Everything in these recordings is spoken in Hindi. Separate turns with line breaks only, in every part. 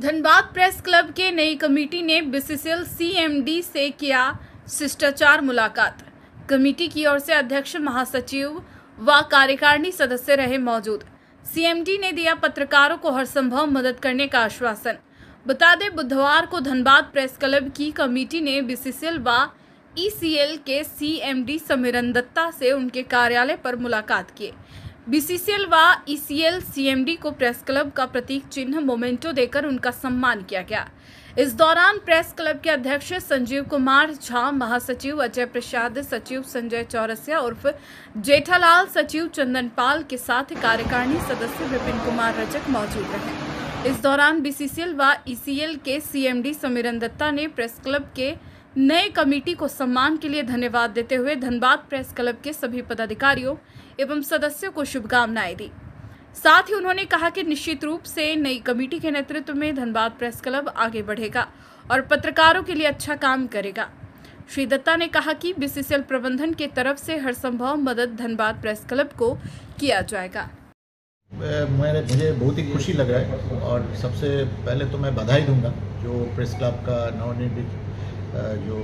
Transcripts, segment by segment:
धनबाद प्रेस क्लब के नई कमेटी ने बीसीसीएल सीएमडी से किया शिष्टाचार मुलाकात। कमेटी की ओर से अध्यक्ष महासचिव व कार्यकारिणी सदस्य रहे मौजूद। सीएमडी ने दिया पत्रकारों को हर संभव मदद करने का आश्वासन। बता दें, बुधवार को धनबाद प्रेस क्लब की कमेटी ने बीसीसीएल व ईसीएल के सीएमडी समीरन दत्ता से उनके कार्यालय पर मुलाकात की। बीसीसीएल व ईसीएल सीएमडी को प्रेस क्लब का प्रतीक चिन्ह मोमेंटो देकर उनका सम्मान किया गया। इस दौरान प्रेस क्लब के अध्यक्ष संजीव कुमार झा, महासचिव अजय प्रसाद, सचिव संजय चौरसिया उर्फ़ जेठालाल, सचिव चंदन पाल के साथ कार्यकारिणी सदस्य विपिन कुमार रजक मौजूद रहे। इस दौरान बीसीसीएल व ईसीएल के सीएमडी समीरन दत्ता ने प्रेस क्लब के नए कमेटी को सम्मान के लिए धन्यवाद देते हुए धनबाद प्रेस क्लब के सभी पदाधिकारियों एवं सदस्यों को शुभकामनाएँ दी। साथ ही उन्होंने कहा कि निश्चित रूप से नई कमेटी के नेतृत्व में धनबाद प्रेस क्लब आगे बढ़ेगा और पत्रकारों के लिए अच्छा काम करेगा। श्री दत्ता ने कहा कि बीसीसीएल प्रबंधन के तरफ़ से हर संभव मदद धनबाद प्रेस क्लब को किया जाएगा।
मेरे मुझे बहुत ही खुशी लग रहा है और सबसे पहले तो मैं बधाई दूँगा जो प्रेस क्लब का नवनिर्मित जो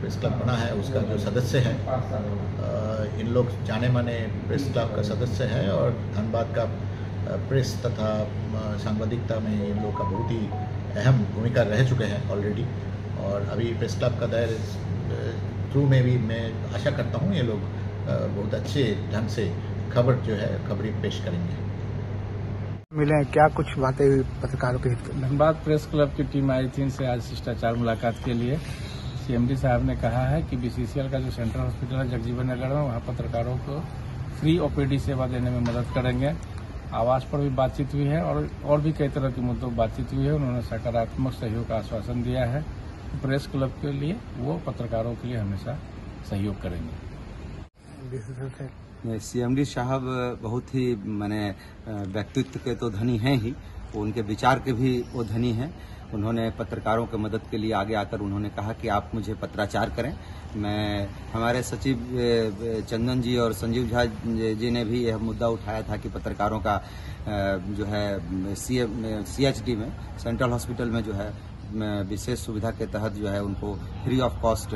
प्रेस क्लब बना है, उसका जो सदस्य है इन लोग जाने माने प्रेस क्लब का सदस्य है और धनबाद का प्रेस तथा सांबादिकता में इन लोग का बहुत ही अहम भूमिका रह चुके हैं ऑलरेडी और अभी प्रेस क्लब का दायर थ्रू में भी मैं आशा करता हूँ ये लोग बहुत अच्छे ढंग से खबर जो है, खबरें पेश करेंगे।
मिले क्या कुछ बातें हुई पत्रकारों के हित
धनबाद प्रेस क्लब की टीम आई थी इनसे आज शिष्टाचार मुलाकात के लिए। सीएमडी साहब ने कहा है कि बीसीसीएल का जो सेंट्रल हॉस्पिटल है जगजीवन नगर में, वहाँ पत्रकारों को फ्री ओपीडी सेवा देने में मदद करेंगे। आवास पर भी बातचीत हुई है और और भी कई तरह के मुद्दों पर बातचीत हुई है। उन्होंने सकारात्मक सहयोग का आश्वासन दिया है। प्रेस क्लब के लिए वो पत्रकारों के लिए हमेशा सहयोग करेंगे।
सीएमडी साहब बहुत ही, मैंने व्यक्तित्व के तो धनी हैं ही उनके विचार के भी वो धनी हैं। उन्होंने पत्रकारों के मदद के लिए आगे आकर उन्होंने कहा कि आप मुझे पत्राचार करें। मैं, हमारे सचिव चंदन जी और संजीव झा, जी ने भी यह मुद्दा उठाया था कि पत्रकारों का जो है सी एच डी में, सेंट्रल हॉस्पिटल में जो है विशेष सुविधा के तहत जो है उनको फ्री ऑफ़ कॉस्ट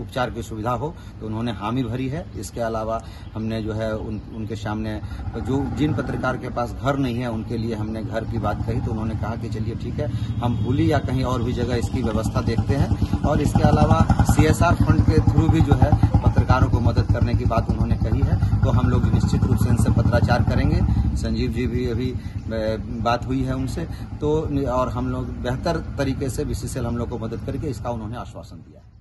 उपचार की सुविधा हो तो उन्होंने हामी भरी है। इसके अलावा हमने जो है उन, उनके सामने जो जिन पत्रकार के पास घर नहीं है उनके लिए हमने घर की बात कही तो उन्होंने कहा कि चलिए ठीक है हम भूली या कहीं और भी जगह इसकी व्यवस्था देखते हैं। और इसके अलावा सीएसआर फंड के थ्रू भी जो है पत्रकारों को मदद करने की बात उन्होंने कही है तो हम लोग निश्चित रूप से इनसे पत्राचार करेंगे। संजीव जी भी अभी बात हुई है उनसे। तो और हम लोग बेहतर तरीके से बीसीसीएल हम लोग को मदद करके इसका उन्होंने आश्वासन दिया है।